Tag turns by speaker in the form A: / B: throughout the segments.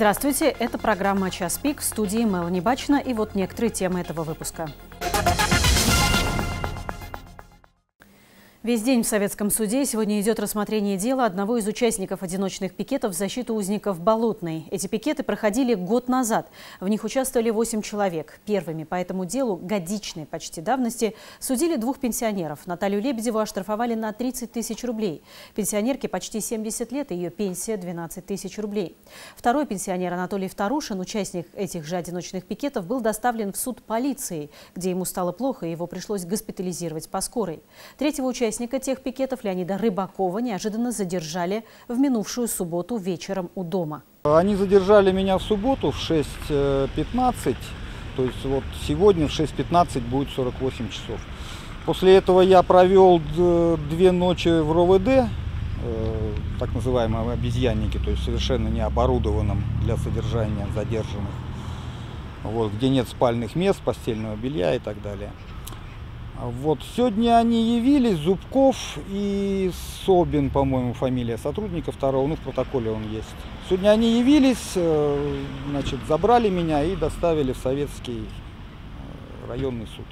A: Здравствуйте, это программа «Час пик» в студии Мелани Бачина. И вот некоторые темы этого выпуска. Весь день в Советском суде сегодня идет рассмотрение дела одного из участников одиночных пикетов в защиту узников Болотной. Эти пикеты проходили год назад. В них участвовали 8 человек. Первыми по этому делу годичной почти давности судили двух пенсионеров. Наталью Лебедеву оштрафовали на 30 тысяч рублей. Пенсионерке почти 70 лет, ее пенсия 12 тысяч рублей. Второй пенсионер Анатолий Вторушин, участник этих же одиночных пикетов, был доставлен в суд полицией, где ему стало плохо, и его пришлось госпитализировать по скорой. Третьего участника Участника тех пикетов Леонида Рыбакова неожиданно задержали в минувшую субботу вечером у дома.
B: Они задержали меня в субботу в 6.15, то есть вот сегодня в 6.15 будет 48 часов. После этого я провел две ночи в РОВД, э, так называемом обезьяннике, то есть совершенно не оборудованном для содержания задержанных, вот, где нет спальных мест, постельного белья и так далее. Вот сегодня они явились, Зубков и Собин, по-моему, фамилия сотрудника второго, ну в протоколе он есть. Сегодня они явились, э, значит, забрали меня и доставили в Советский э, районный суд.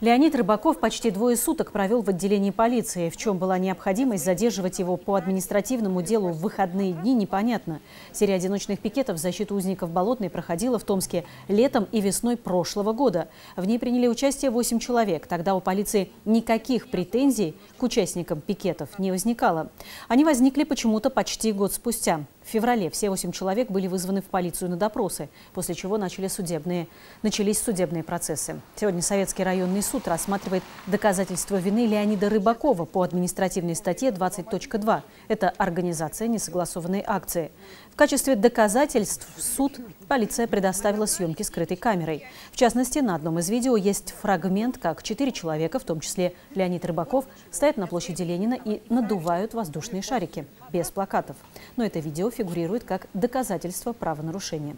A: Леонид Рыбаков почти двое суток провел в отделении полиции. В чем была необходимость задерживать его по административному делу в выходные дни, непонятно. Серия одиночных пикетов в защиту узников Болотной проходила в Томске летом и весной прошлого года. В ней приняли участие 8 человек. Тогда у полиции никаких претензий к участникам пикетов не возникало. Они возникли почему-то почти год спустя. Феврале все восемь человек были вызваны в полицию на допросы, после чего начали судебные, начались судебные процессы. Сегодня Советский районный суд рассматривает доказательства вины Леонида Рыбакова по административной статье 20.2. Это организация несогласованной акции. В качестве доказательств в суд полиция предоставила съемки скрытой камерой. В частности, на одном из видео есть фрагмент, как четыре человека, в том числе Леонид Рыбаков, стоят на площади Ленина и надувают воздушные шарики без плакатов. Но это видео фигурирует как доказательство правонарушения.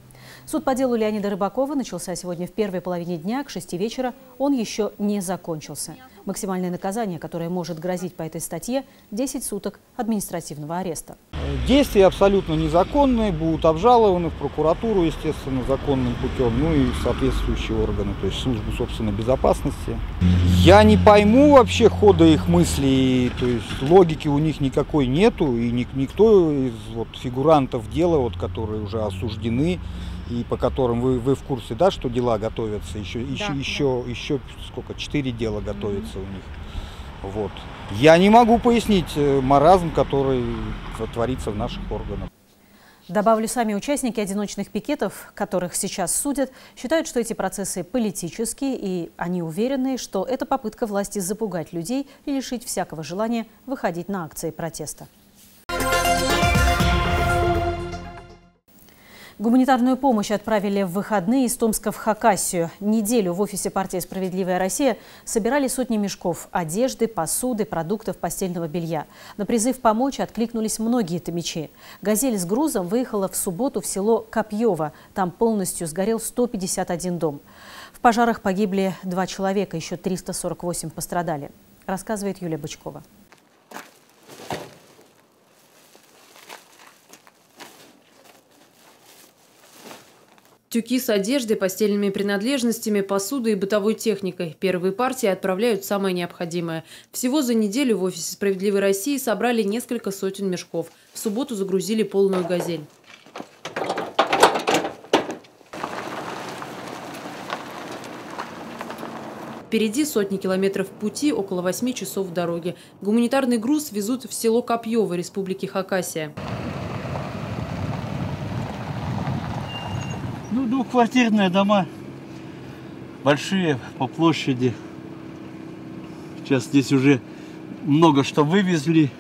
A: Суд по делу Леонида Рыбакова начался сегодня в первой половине дня, к 6 вечера. Он еще не закончился. Максимальное наказание, которое может грозить по этой статье – 10 суток административного ареста.
B: Действия абсолютно незаконные, будут обжалованы в прокуратуру, естественно, законным путем, ну и соответствующие органы, то есть службу собственной безопасности. Я не пойму вообще хода их мыслей, то есть логики у них никакой нету, и никто из вот, фигурантов дела, вот, которые уже осуждены, и по которым вы, вы в курсе, да, что дела готовятся, еще, да, еще, да. еще, еще сколько, четыре дела готовятся mm-hmm. у них. Вот. Я не могу пояснить э, маразм, который творится в наших органах.
A: Добавлю, сами участники одиночных пикетов, которых сейчас судят, считают, что эти процессы политические, и они уверены, что это попытка власти запугать людей и лишить всякого желания выходить на акции протеста. Гуманитарную помощь отправили в выходные из Томска в Хакасию. Неделю в офисе партии «Справедливая Россия» собирали сотни мешков одежды, посуды, продуктов, постельного белья. На призыв помочь откликнулись многие томичи. «Газель» с грузом выехала в субботу в село Копьево. Там полностью сгорел 151 дом. В пожарах погибли два человека, еще 348 пострадали. Рассказывает Юлия Бычкова.
C: Тюки с одеждой, постельными принадлежностями, посудой и бытовой техникой. Первые партии отправляют самое необходимое. Всего за неделю в офисе «Справедливой России» собрали несколько сотен мешков. В субботу загрузили полную «Газель». Впереди сотни километров пути, около восьми часов дороги. Гуманитарный груз везут в село Копьево Республики Хакасия.
D: Ну, двухквартирные дома, большие по площади. Сейчас здесь уже много что вывезли.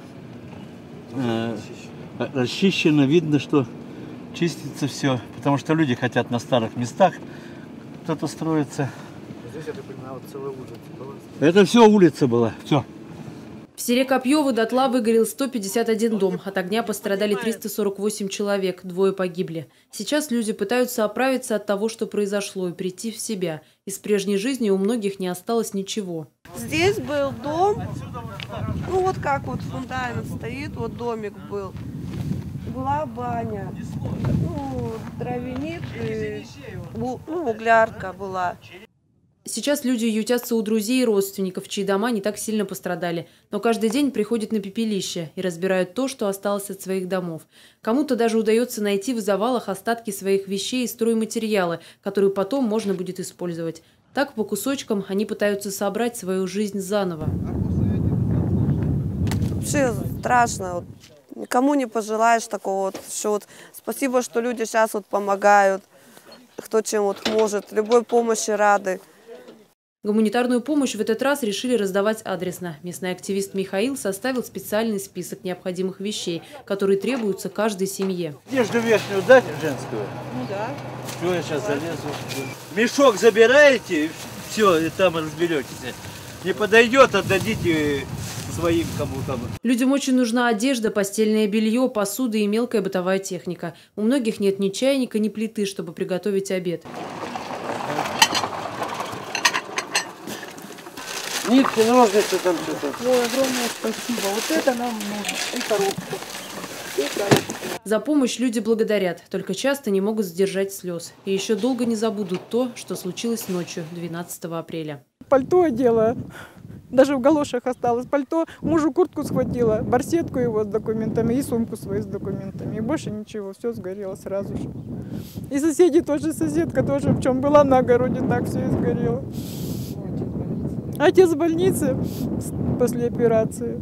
D: Э, расчищено, видно, что чистится все. Потому что люди хотят на старых местах кто-то строится. Здесь, я так понимаю, вот целая улица была? Это все улица была, все.
C: В селе Копьево дотла выгорел 151 дом. От огня пострадали 348 человек, двое погибли. Сейчас люди пытаются оправиться от того, что произошло, и прийти в себя. Из прежней жизни у многих не осталось ничего.
E: Здесь был дом, ну вот как вот фундамент стоит, вот домик был. Была баня, ну, дровяник, и, ну, углярка была.
C: Сейчас люди ютятся у друзей и родственников, чьи дома не так сильно пострадали. Но каждый день приходят на пепелище и разбирают то, что осталось от своих домов. Кому-то даже удается найти в завалах остатки своих вещей и стройматериалы, которые потом можно будет использовать. Так по кусочкам они пытаются собрать свою жизнь заново.
E: Вообще страшно. Вот, никому не пожелаешь такого вот, что вот спасибо, что люди сейчас вот помогают, кто чем вот может, любой помощи рады.
C: Гуманитарную помощь в этот раз решили раздавать адресно. Местный активист Михаил составил специальный список необходимых вещей, которые требуются каждой семье.
D: Одежду верхнюю дать женскую?
E: Ну да.
D: Все, я сейчас залезу. Мешок забираете, все, и там разберетесь. Не подойдет, отдадите своим кому-то.
C: Людям очень нужна одежда, постельное белье, посуда и мелкая бытовая техника. У многих нет ни чайника, ни плиты, чтобы приготовить обед.
D: Нитки, ножницы там что-то.
F: Ой, огромное спасибо. Вот это нам нужно. И коробку.
C: За помощь люди благодарят, только часто не могут сдержать слез. И еще долго не забудут то, что случилось ночью 12 апреля.
F: Пальто одела. Даже в галошах осталось пальто. Мужу куртку схватила, барсетку его с документами и сумку свою с документами. И больше ничего, все сгорело сразу же. И соседи тоже, соседка тоже, в чем была на огороде, так все и сгорело. Отец в больнице после операции.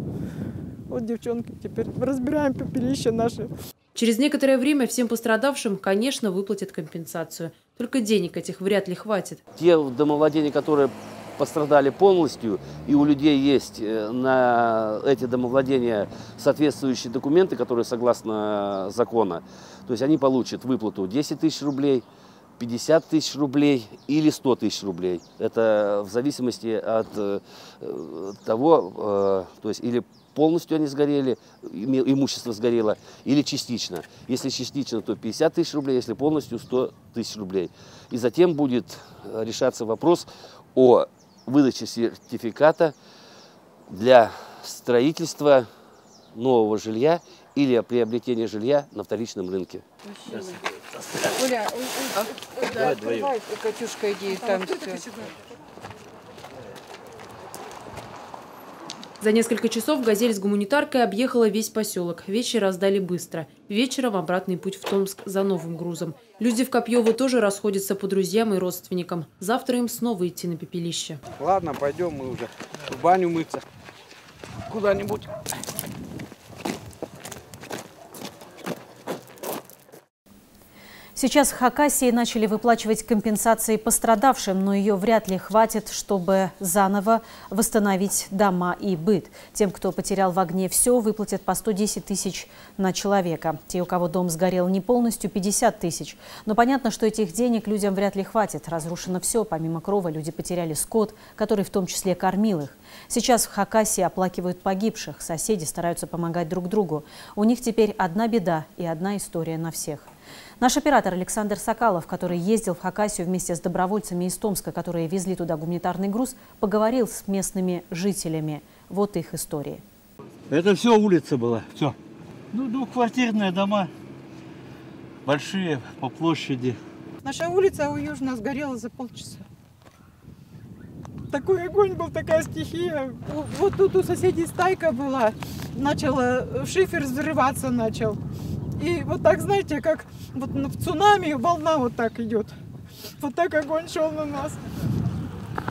F: Вот девчонки теперь разбираем пепелище наше.
C: Через некоторое время всем пострадавшим, конечно, выплатят компенсацию. Только денег этих вряд ли хватит.
G: Те домовладения, которые пострадали полностью, и у людей есть э, на эти домовладения соответствующие документы, которые согласно закона, то есть они получат выплату 10 тысяч рублей, 50 тысяч рублей или 100 тысяч рублей. Это в зависимости от э, того, э, то есть или полностью они сгорели, имущество сгорело, или частично. Если частично, то 50 тысяч рублей, если полностью 100 тысяч рублей. И затем будет решаться вопрос о выдаче сертификата для строительства нового жилья или о приобретении жилья на вторичном рынке.
H: Оля, да, открывай, Катюшка, иди там все.
C: За несколько часов «Газель» с гуманитаркой объехала весь поселок. Вещи раздали быстро. Вечером обратный путь в Томск за новым грузом. Люди в Копьево тоже расходятся по друзьям и родственникам. Завтра им снова идти на пепелище.
I: Ладно, пойдем мы уже в баню мыться. Куда-нибудь.
A: Сейчас в Хакасии начали выплачивать компенсации пострадавшим, но ее вряд ли хватит, чтобы заново восстановить дома и быт. Тем, кто потерял в огне все, выплатят по 110 тысяч на человека. Те, у кого дом сгорел не полностью, 50 тысяч. Но понятно, что этих денег людям вряд ли хватит. Разрушено все. Помимо крова люди потеряли скот, который в том числе кормил их. Сейчас в Хакасии оплакивают погибших. Соседи стараются помогать друг другу. У них теперь одна беда и одна история на всех. Наш оператор Александр Сокалов, который ездил в Хакасию вместе с добровольцами из Томска, которые везли туда гуманитарный груз, поговорил с местными жителями. Вот их истории.
D: Это все улица была, все. Ну, двухквартирные дома, большие по площади.
F: Наша улица у Южного сгорела за полчаса. Такой огонь был, такая стихия. Вот тут у соседей стайка была. Начала, шифер взрываться начал. И вот так, знаете, как вот в цунами волна вот так идет. Вот так огонь шел на нас.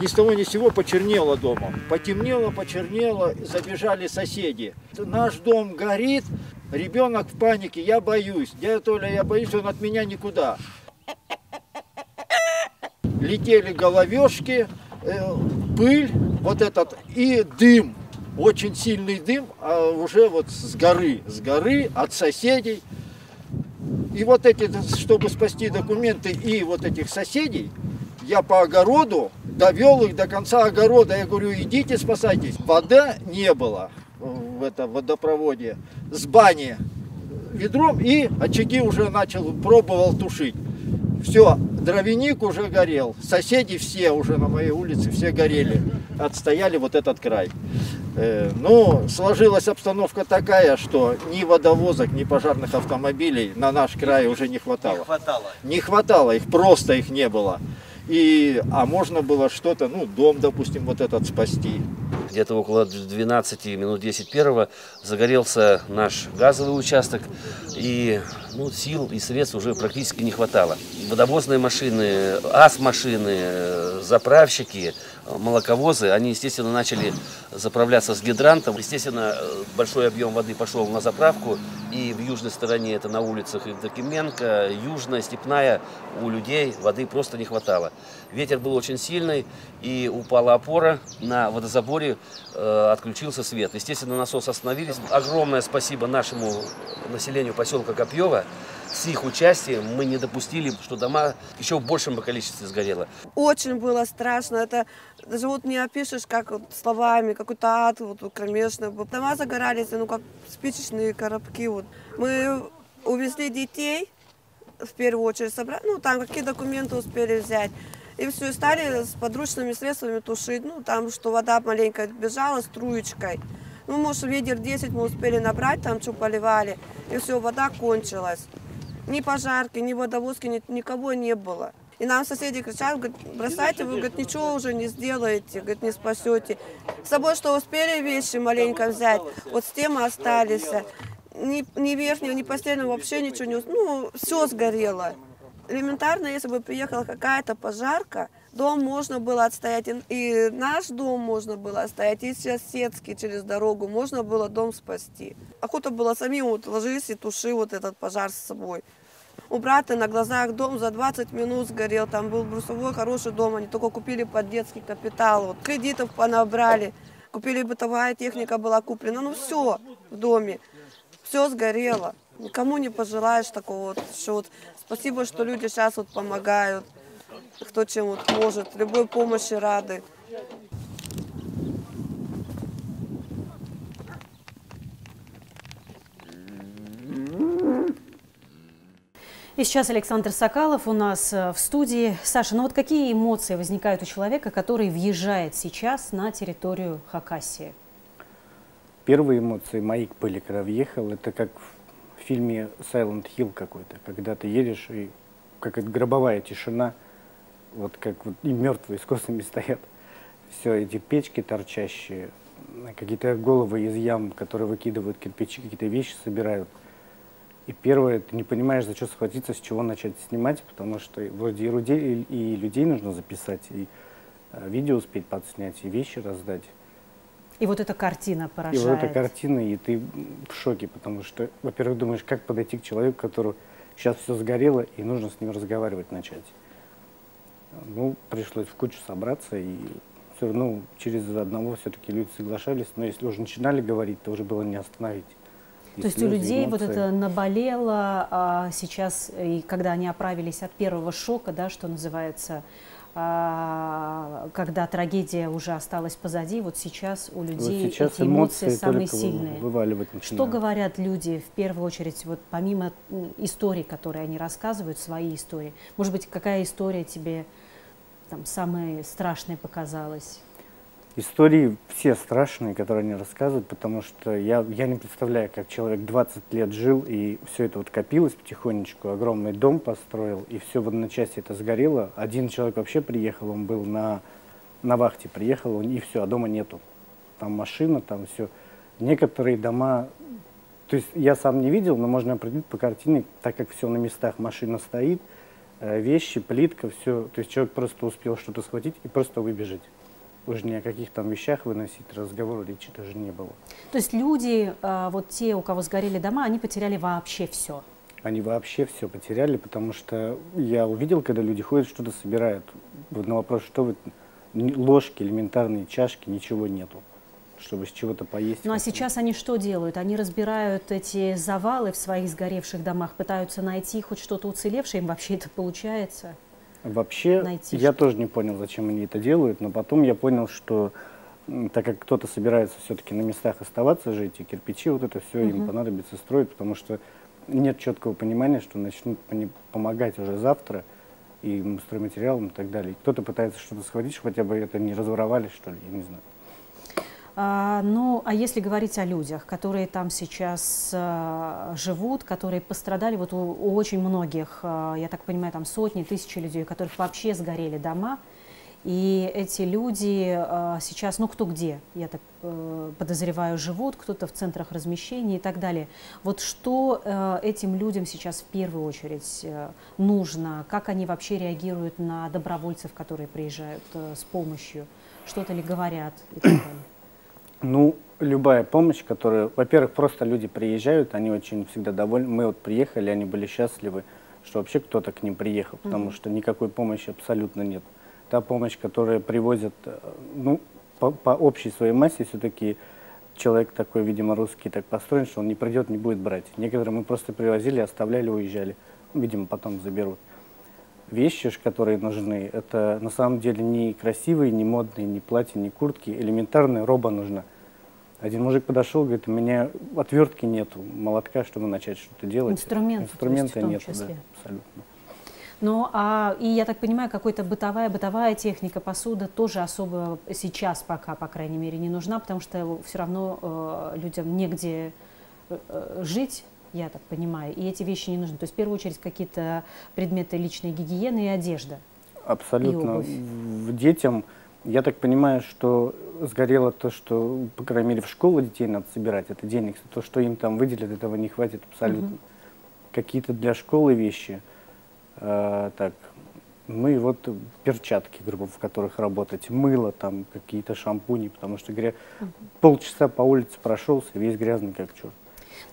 J: Ни с того ни с сего почернело домом. Потемнело, почернело, забежали соседи. Наш дом горит, ребенок в панике, я боюсь. Дядя Толя, я боюсь, он от меня никуда. Летели головешки, э, пыль, вот этот, и дым. Очень сильный дым, а уже вот с горы, с горы, от соседей. И вот эти, чтобы спасти документы и вот этих соседей, я по огороду довел их до конца огорода. Я говорю, идите спасайтесь. Вода не было в этом водопроводе. С бани ведром и очаги уже начал, пробовал тушить. Все, дровяник уже горел. Соседи все уже на моей улице, все горели. Отстояли вот этот край. Э, Но сложилась обстановка такая, что ни водовозок, ни пожарных автомобилей на наш край уже не хватало. Не
G: хватало.
J: Не хватало, их просто их не было. И, а можно было что-то, ну, дом, допустим, вот этот спасти.
G: Где-то около 12 минут 10 первого загорелся наш газовый участок, и ну, сил и средств уже практически не хватало. Водовозные машины, АС-машины, заправщики, молоковозы, они, естественно, начали заправляться с гидрантом. Естественно, большой объем воды пошел на заправку, и в южной стороне, это на улицах Евдокименко, южная, степная, у людей воды просто не хватало. Ветер был очень сильный, и упала опора на водозаборе, э, отключился свет. Естественно, насос остановились. Огромное спасибо нашему населению поселка Копьева. С их участием мы не допустили, что дома еще в большем количестве сгорело.
E: Очень было страшно. Это даже вот не опишешь, как вот словами, какой-то ад вот кромешный. Дома загорались, ну как спичечные коробки. Вот. Мы увезли детей, в первую очередь собрать, ну там какие документы успели взять. И все, стали с подручными средствами тушить. Ну там, что вода маленько бежала струечкой. Ну, может, ветер 10 мы успели набрать, там что поливали. И все, вода кончилась. Ни пожарки, ни водовозки, ни, никого не было. И нам соседи кричат, говорят, бросайте, вы говорит, ничего уже не сделаете, говорит, не спасете. С собой что успели вещи маленько взять, вот с тем остались. Ни, ни верхнего, ни постельного вообще ничего не... Ну, все сгорело. Элементарно, если бы приехала какая-то пожарка, дом можно было отстоять, и- наш дом можно было отстоять, и соседский через дорогу, можно было дом спасти. Охота было самим вот ложись и туши вот этот пожар с собой. У брата на глазах дом за 20 минут сгорел, там был брусовой хороший дом, они только купили под детский капитал, вот, кредитов понабрали, купили бытовая техника была куплена, ну все в доме, все сгорело. Никому не пожелаешь такого вот, что вот спасибо, что люди сейчас вот помогают, кто чем вот может, любой помощи рады.
A: И сейчас Александр Сокалов у нас э, в студии. Саша, ну вот какие эмоции возникают у человека, который въезжает сейчас на территорию Хакасии?
K: Первые эмоции мои были, когда въехал, это как в фильме Silent Hill какой-то, когда ты едешь и какая-то гробовая тишина, вот как вот и мертвые с косами стоят. Все эти печки торчащие, какие-то головы из ям, которые выкидывают кирпичи, какие-то вещи собирают. И первое, ты не понимаешь, за что схватиться, с чего начать снимать, потому что вроде и людей, и людей нужно записать, и э, видео успеть подснять, и вещи раздать.
A: И вот эта картина
K: И
A: поражает.
K: вот эта картина, и ты в шоке, потому что, во-первых, думаешь, как подойти к человеку, которого сейчас все сгорело, и нужно с ним разговаривать начать. Ну, пришлось в кучу собраться, и все равно через одного все-таки люди соглашались, но если уже начинали говорить, то уже было не остановить.
A: То есть у людей вот
K: эмоции.
A: это наболело а сейчас, и когда они оправились от первого шока, да, что называется, а, когда трагедия уже осталась позади, вот сейчас у
K: Вот
A: людей
K: сейчас
A: эти эмоции,
K: эмоции
A: самые сильные.
K: вываливать
A: Что говорят люди в первую очередь, вот помимо историй, которые они рассказывают, свои истории? Может быть, какая история тебе там самая страшная показалась?
K: Истории все страшные, которые они рассказывают, потому что я, я не представляю, как человек 20 лет жил, и все это вот копилось потихонечку, огромный дом построил, и все в одночасье это сгорело. Один человек вообще приехал, он был на, на вахте, приехал, и все, а дома нету. Там машина, там все. Некоторые дома, то есть я сам не видел, но можно определить по картине, так как все на местах, машина стоит, э, вещи, плитка, все. То есть человек просто успел что-то схватить и просто выбежать. Уже ни о каких там вещах выносить разговора речи даже не было.
A: То есть люди, а, вот те, у кого сгорели дома, они потеряли вообще все.
K: Они вообще все потеряли, потому что я увидел, когда люди ходят, что-то собирают. Вот на вопрос, что вы, ложки, элементарные чашки, ничего нету, чтобы с чего-то поесть.
A: Ну а сейчас они что делают? Они разбирают эти завалы в своих сгоревших домах, пытаются найти хоть что-то уцелевшее, им вообще это получается.
K: Вообще,
A: найти
K: я
A: что-то.
K: тоже не понял, зачем они это делают, но потом я понял, что так как кто-то собирается все-таки на местах оставаться жить, и кирпичи, вот это все им
A: Мгм.
K: понадобится строить, потому что нет четкого понимания, что начнут помогать уже завтра и м, стройматериалам и так далее. И Кто-то пытается что-то схватить, чтобы хотя бы это не разворовали, что ли, я не знаю.
A: А, ну, а если говорить о людях, которые там сейчас а, живут, которые пострадали, вот у, у очень многих, а, я так понимаю, там сотни, тысячи людей, у которых вообще сгорели дома, и эти люди сейчас, ну кто где, я так э, подозреваю, живут, кто-то в центрах размещения и так далее. Вот что э, этим людям сейчас в первую очередь э, нужно? Как они вообще реагируют на добровольцев, которые приезжают с помощью? Что-то ли говорят и так далее?
K: Ну, любая помощь, которая, во-первых, просто люди приезжают, они очень всегда довольны. Мы вот приехали, они были счастливы, что вообще кто-то к ним приехал, потому
A: Мгм.
K: что никакой помощи абсолютно нет. Та помощь, которая привозят, э, ну, по, по общей своей массе все-таки человек такой, видимо, русский так построен, что он не придет, не будет брать. Некоторые мы просто привозили, оставляли, уезжали. Видимо, потом заберут. Вещи, которые нужны, это на самом деле не красивые, не модные, не платья, не куртки. Элементарная роба нужна. Один мужик подошел, говорит, у меня отвертки нету, молотка, чтобы начать что-то делать.
A: Есть,
K: Инструмента нету,
A: числе.
K: да, абсолютно.
A: Ну, а, и я так понимаю, какая-то бытовая, бытовая техника, посуда тоже особо сейчас пока, по крайней мере, не нужна, потому что все равно э, людям негде э, э, жить, я так понимаю, и эти вещи не нужны. То есть, в первую очередь, какие-то предметы личной гигиены и одежда.
K: Абсолютно. В детям, я так понимаю, что сгорело то, что, по крайней мере, в школу детей надо собирать, это денег. То, что им там выделят, этого не хватит абсолютно.
A: Мгм.
K: Какие-то для школы вещи, э, так, ну и вот перчатки, грубо, в которых работать, мыло там, какие-то шампуни, потому что гря... полчаса по улице прошелся, весь грязный как черт.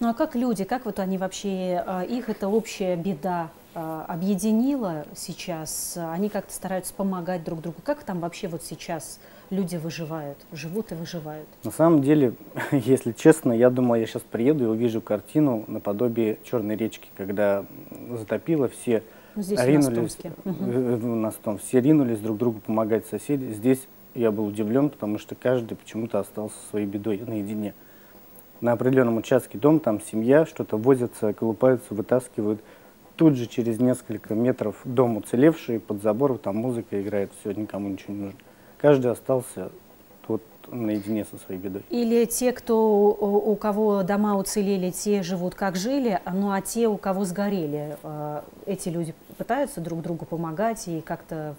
A: Ну, а как люди, как вот они вообще, э, их это общая беда э, объединила сейчас, они как-то стараются помогать друг другу. Как там вообще вот сейчас люди выживают, живут и выживают?
K: На самом деле, если честно, я думал, я сейчас приеду и увижу картину наподобие Черной речки, когда затопило, все
A: Ну, здесь,
K: ринулись, у нас там все ринулись друг другу помогать соседи. Здесь я был удивлен, потому что каждый почему-то остался своей бедой наедине. На определенном участке дом, там семья, что-то возятся, колупаются, вытаскивают. Тут же через несколько метров дом уцелевший, под забором, там музыка играет, все, никому ничего не нужно. Каждый остался наедине со своей бедой.
A: Или те, кто, у, кого дома уцелели, те живут как жили, ну а те, у кого сгорели, э, эти люди пытаются друг другу помогать и как-то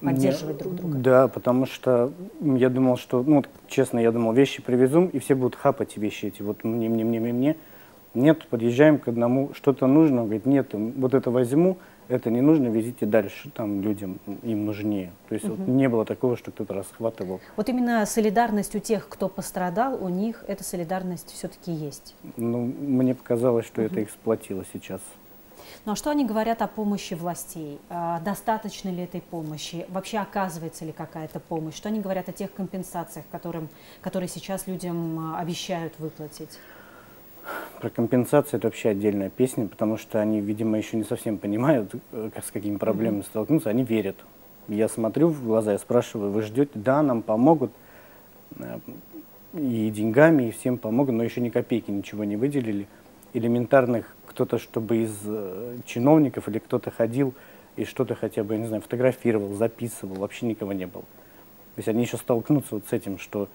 A: поддерживать
K: Не-
A: друг друга?
K: Да, потому что я думал, что, ну, вот честно, я думал, вещи привезу, и все будут хапать вещи эти, вот мне, мне, мне, мне, мне. Нет, подъезжаем к одному, что-то нужно, он говорит, нет, вот это возьму, это не нужно, везите дальше, там людям, им нужнее. То есть вот
A: Мгм.
K: не было такого, что кто-то расхватывал.
A: Вот именно солидарность у тех, кто пострадал, у них эта солидарность все-таки есть.
K: Ну, мне показалось, что это
A: Мгм.
K: их сплотило сейчас.
A: Ну а что они говорят о помощи властей? А, Достаточно ли этой помощи? Вообще оказывается ли какая-то помощь? Что они говорят о тех компенсациях, которым, которые сейчас людям а, обещают выплатить?
K: Про компенсацию это вообще отдельная песня, потому что они, видимо, еще не совсем понимают, э, как- с какими проблемами столкнуться, они верят. Я смотрю в глаза, я спрашиваю, вы ждете? Да, нам помогут э, и деньгами, и всем помогут, но еще ни копейки ничего не выделили. Элементарных, кто-то, чтобы из э, чиновников или кто-то ходил и что-то хотя бы, я не знаю, фотографировал, записывал, вообще никого не было. То есть они еще столкнутся вот с этим, что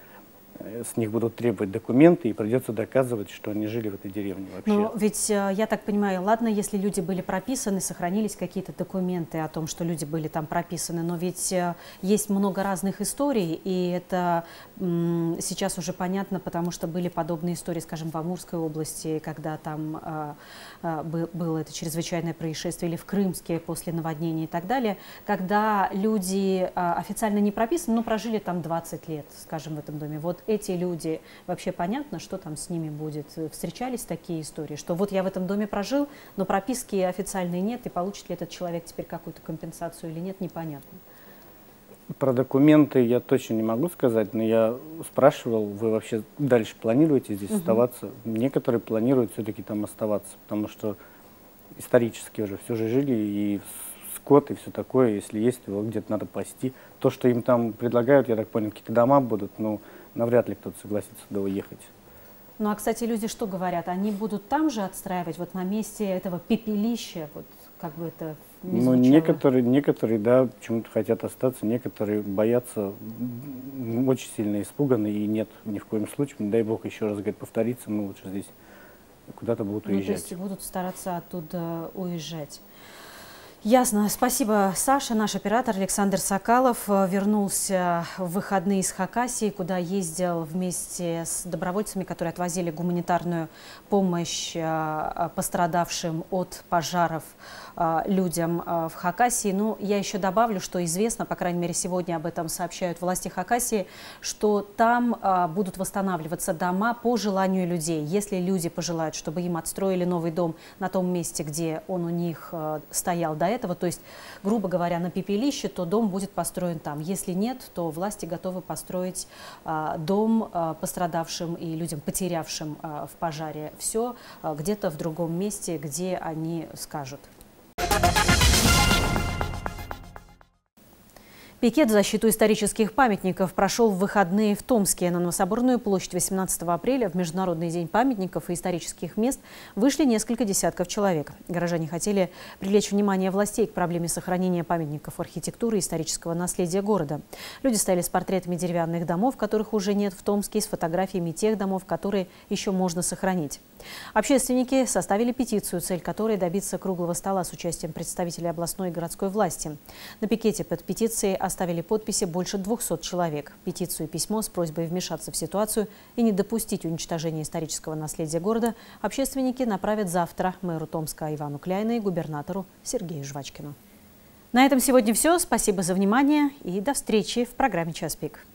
K: с них будут требовать документы и придется доказывать, что они жили в этой деревне вообще.
A: Но ведь, э, я так понимаю, ладно, если люди были прописаны, сохранились какие-то документы о том, что люди были там прописаны, но ведь э, есть много разных историй, и это сейчас уже понятно, потому что были подобные истории, скажем, в Амурской области, когда там э, э, бы- было это чрезвычайное происшествие, или в Крымске после наводнения и так далее, когда люди э, официально не прописаны, но прожили там 20 лет, скажем, в этом доме. Вот эти люди, вообще понятно, что там с ними будет? Встречались такие истории, что вот я в этом доме прожил, но прописки официальной нет, и получит ли этот человек теперь какую-то компенсацию или нет, непонятно.
K: Про документы я точно не могу сказать, но я спрашивал, вы вообще дальше планируете здесь
A: Мгм.
K: оставаться? Некоторые планируют все-таки там оставаться, потому что исторически уже все же жили, и скот, и все такое, если есть, его где-то надо пасти. То, что им там предлагают, я так понял, какие-то дома будут, но навряд ли кто-то согласится туда уехать.
A: Ну а, кстати, люди что говорят? Они будут там же отстраивать, вот на месте этого пепелища, вот как бы это ни
K: Ну, некоторые, некоторые, да, почему-то хотят остаться, некоторые боятся, очень сильно испуганы, и нет ни в коем случае, не дай бог еще раз говорит, повториться, мы лучше здесь куда-то будут уезжать.
A: Ну, то есть будут стараться оттуда уезжать. Ясно. Спасибо, Саша. Наш оператор Александр Сокалов э, вернулся в выходные из Хакасии, куда ездил вместе с добровольцами, которые отвозили гуманитарную помощь э, пострадавшим от пожаров э, людям в Хакасии. Ну, я еще добавлю, что известно, по крайней мере, сегодня об этом сообщают власти Хакасии, что там будут восстанавливаться дома по желанию людей. Если люди пожелают, чтобы им отстроили новый дом на том месте, где он у них стоял до этого, то есть, грубо говоря, на пепелище, то дом будет построен там. Если нет, то власти готовы построить а, дом а, пострадавшим и людям, потерявшим а, в пожаре все а, где-то в другом месте, где они скажут. Пикет в защиту исторических памятников прошел в выходные в Томске. На Новособорную площадь 18 апреля в Международный день памятников и исторических мест вышли несколько десятков человек. Горожане хотели привлечь внимание властей к проблеме сохранения памятников архитектуры и исторического наследия города. Люди стояли с портретами деревянных домов, которых уже нет в Томске, с фотографиями тех домов, которые еще можно сохранить. Общественники составили петицию, цель которой добиться круглого стола с участием представителей областной и городской власти. На пикете под петицией оставили подписи больше 200 человек. Петицию и письмо с просьбой вмешаться в ситуацию и не допустить уничтожения исторического наследия города общественники направят завтра мэру Томска Ивану Кляйна и губернатору Сергею Жвачкину. На этом сегодня все. Спасибо за внимание и до встречи в программе «Час пик».